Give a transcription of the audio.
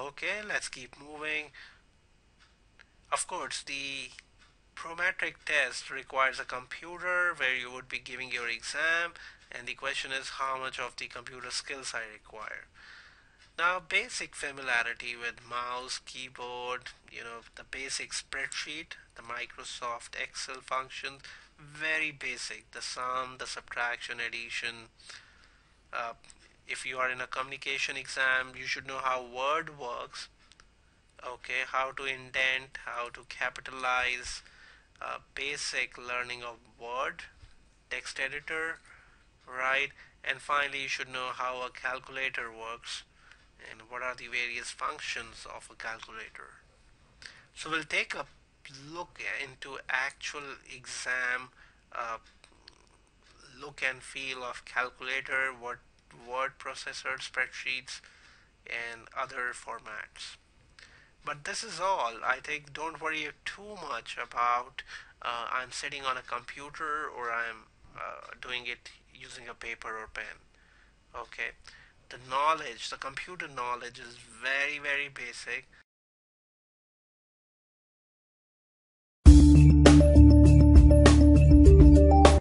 okay let's keep moving of course the prometric test requires a computer where you would be giving your exam and the question is how much of the computer skills I require now basic familiarity with mouse, keyboard, you know, the basic spreadsheet, the Microsoft Excel functions, very basic. The sum, the subtraction, addition. Uh, if you are in a communication exam, you should know how Word works. Okay, how to indent, how to capitalize, uh, basic learning of Word, text editor, right? And finally, you should know how a calculator works and what are the various functions of a calculator. So we'll take a look into actual exam uh, look and feel of calculator, what word processor, spreadsheets and other formats. But this is all. I think don't worry too much about uh, I'm sitting on a computer or I'm uh, doing it using a paper or pen. Okay the knowledge, the computer knowledge is very, very basic.